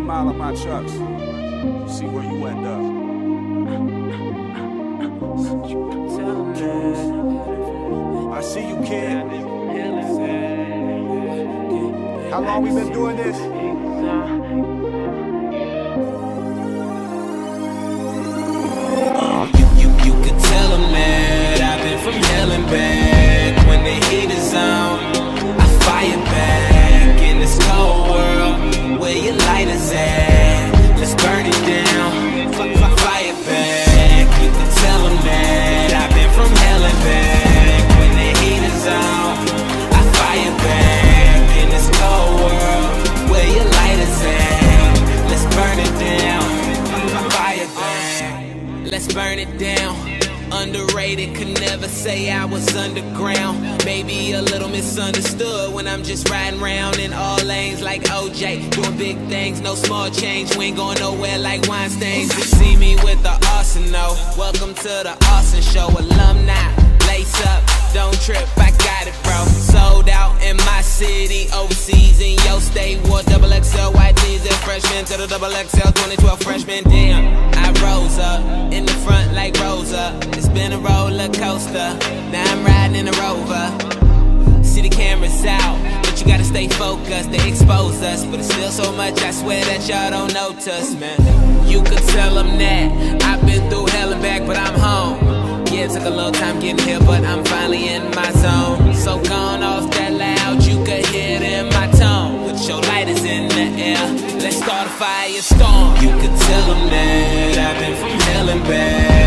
mile of my trucks. See where you end up. I see you, kid. How long we been doing this? Burn it down. Underrated, could never say I was underground. Maybe a little misunderstood when I'm just riding around in all lanes like OJ. Doing big things, no small change. We ain't going nowhere like Weinstein. You see me with the arsenal. Welcome to the Austin Show. Alumni, lace up, don't trip, I got it, bro. Sold out in my city, overseas in your state. Wore double XL white tees and freshmen to the double XL 2012 freshman. Damn, I rose up in the front like Rosa. It's been a roller coaster. Now I'm riding in a rover. See the cameras out, but you gotta stay focused. They expose us, but it's still so much. I swear that y'all don't notice, man. You could tell them that I've been through hell and back, but I'm home. Yeah, it took a long time getting here, but I'm finally in my zone. So gone off firestorm. You could tell them that I've been from hell and back